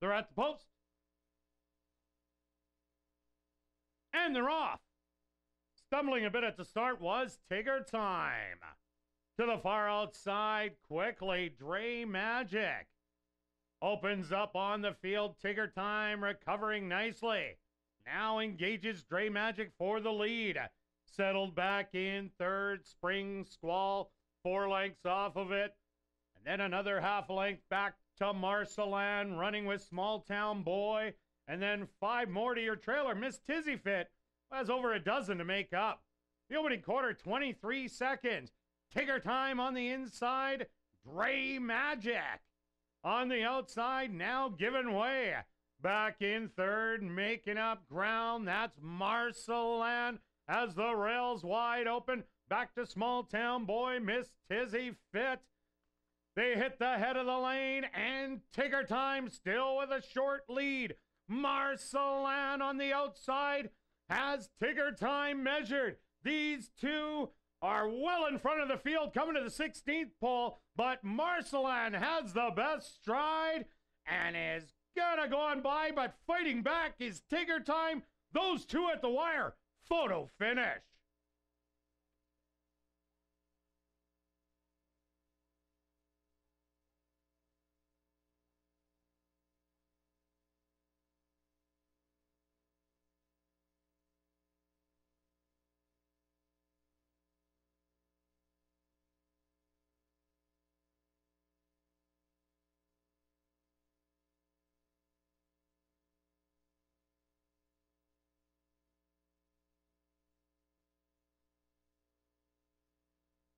They're at the post. And they're off. Stumbling a bit at the start was Tigger Time. To the far outside, quickly, Dre Magic. Opens up on the field, Tigger Time recovering nicely. Now engages Dre Magic for the lead. Settled back in third, Spring Squall, four lengths off of it. And then another half length back to Marcelan, running with Small Town Boy. And then five more to your trailer. Miss Tizzy Fit has over a dozen to make up. The opening quarter, 23 seconds. Tigger time on the inside. Dre Magic. On the outside, now giving way. Back in third, making up ground. That's Marcelan as the rails wide open. Back to small town boy, Miss Tizzy Fit. They hit the head of the lane, and Tigger Time still with a short lead. Marcelan on the outside has Tigger Time measured. These two are well in front of the field coming to the 16th pole, but Marcelan has the best stride and is gonna go on by, but fighting back is Tigger Time. Those two at the wire. Photo finish.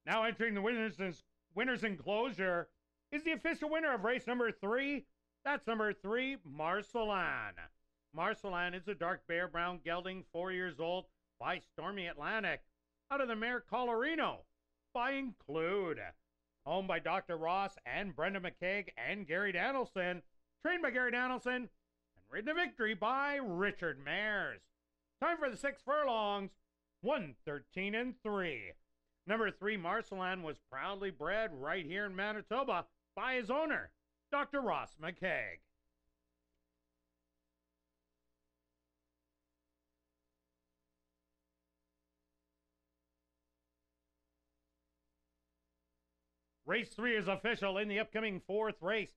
Now entering the winners, winners enclosure is the official winner of race number three. That's number three, Marcelan. Marcelan is a dark bay or brown gelding, four years old, by Stormy Atlantic, out of the mare Colorino, by Include. Owned by Dr. Ross and Brenda McKeag and Gary Danielson, trained by Gary Danielson, and ridden to victory by Richard Mares. Time for the six furlongs, 113 and 3. Number three, Marcelan was proudly bred right here in Manitoba by his owner, Dr. Ross McKeag. Race three is official in the upcoming fourth race.